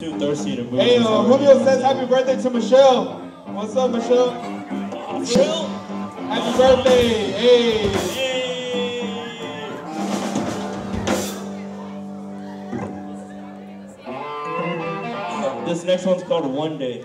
Too thirsty to move. Hey, uh, Julio says happy birthday to Michelle. What's up, Michelle? Michelle? Happy birthday. Hey. hey. This next one's called One Day.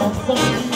I'm.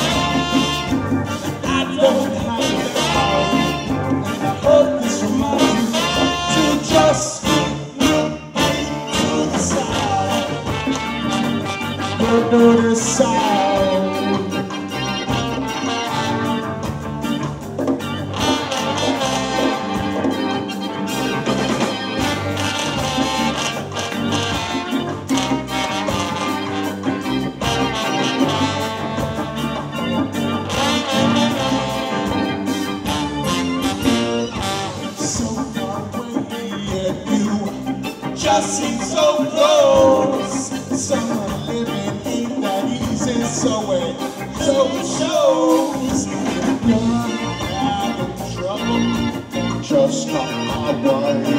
seem so close. Some are living in that easy. So it shows. You're out of trouble. Just come my way.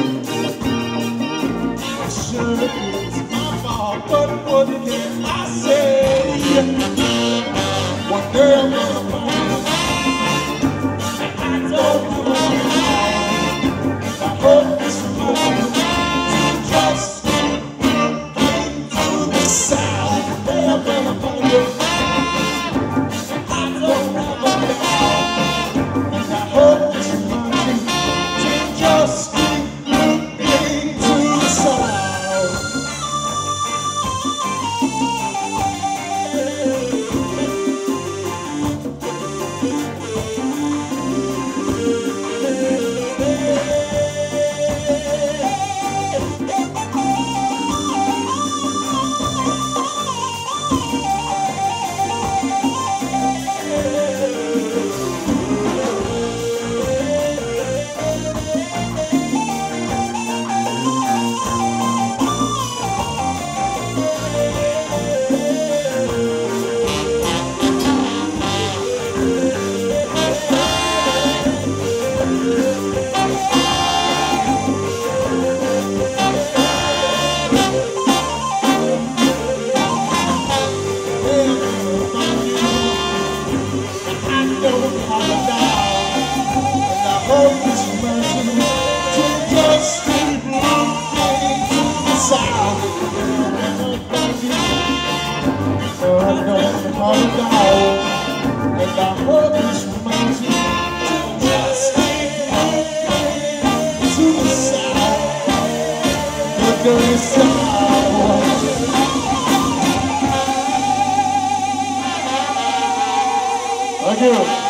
lost. Thank you.